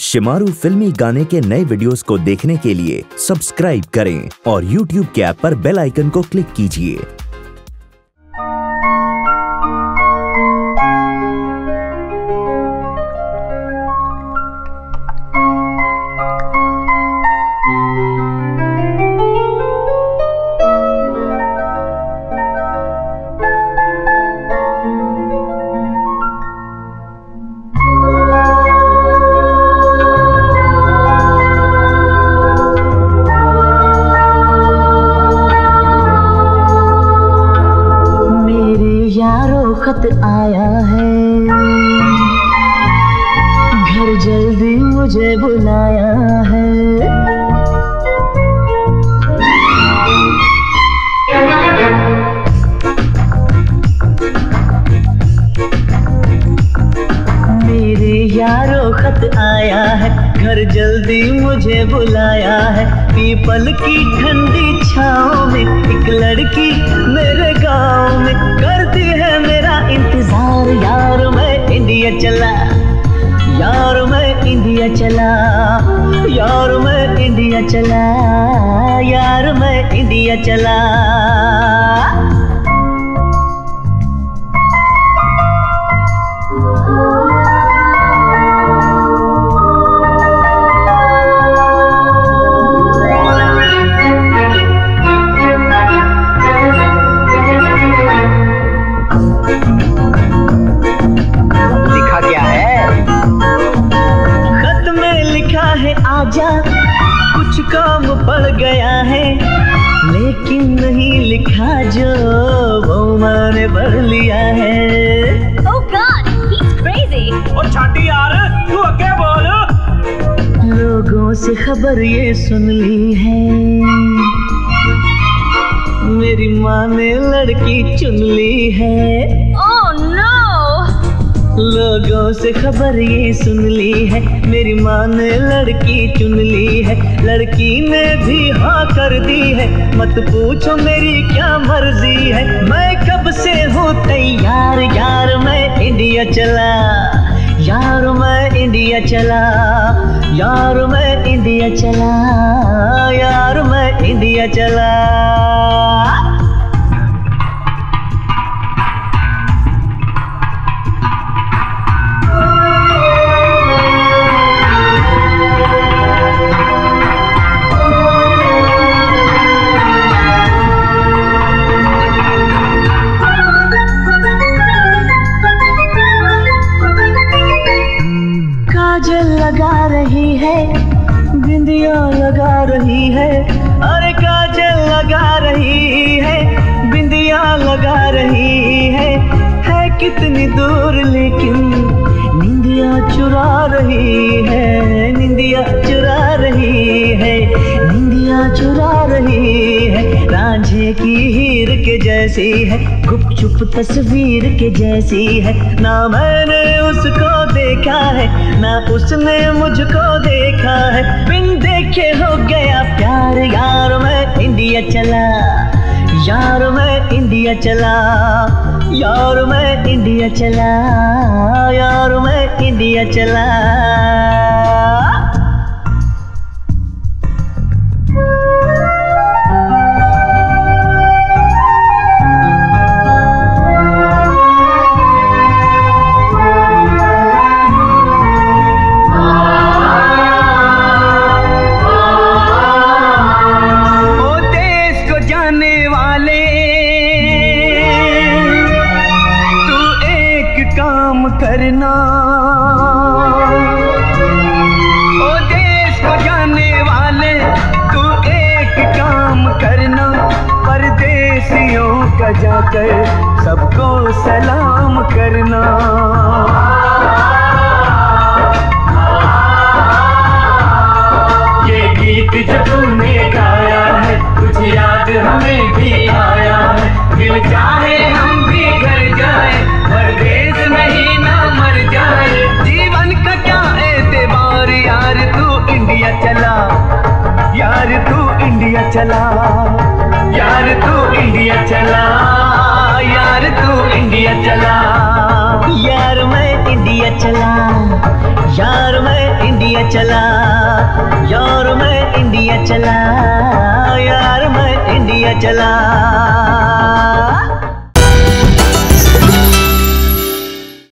शिमारू फिल्मी गाने के नए वीडियोस को देखने के लिए सब्सक्राइब करें और YouTube के ऐप पर बेल आइकन को क्लिक कीजिए। खत आया है। घर जल्दी मुझे बुलाया है। मेरे यारों खत आया है। घर जल्दी मुझे बुलाया है। पीपल की ठंडी छाओ में एक लड़की मेरे इंडिया चला यार मैं इंडिया चला। आजा। कुछ काम पड़ गया है लेकिन नहीं लिखा जो वो मैंने पढ़ लिया है Oh god, he's crazy. और छाटी यार तू अके बोल लोगों से खबर ये सुन ली है मेरी माँ ने लड़की चुन ली है Oh! लोगों से खबर ये सुन ली है। मेरी माँ ने लड़की चुन ली है। लड़की ने भी हाँ कर दी है। मत पूछो मेरी क्या मर्ज़ी है। मैं कब से हूँ तैयार? यार मैं इंडिया चला। यार मैं इंडिया चला। यार मैं इंडिया चला। यार मैं इंडिया चला। कितनी दूर, लेकिन निंदिया चुरा रही है, निंदिया चुरा रही है, निंदिया चुरा रही है, रांझे की हीर के जैसी है, गुपचुप तस्वीर के जैसी है, ना मैंने उसको देखा है, ना उसने मुझको देखा है, बिन देखे हो गया प्यार, यार मैं इंडिया चला, यार मैं इंडिया चला। यार मैं इंडिया चला यार मैं इंडिया चला। जाकर सबको सलाम करना। ये गीत जो तूने गाया है कुछ याद हमें भी आया है। दिल चाहे हम भी घर जाए परदेश नहीं ना मर जाए। जीवन का क्या एतबार, यार तू इंडिया चला। यार तू इंडिया चला। चला। यार मैं इंडिया चला। यार मैं इंडिया चला। यार मैं इंडिया चला।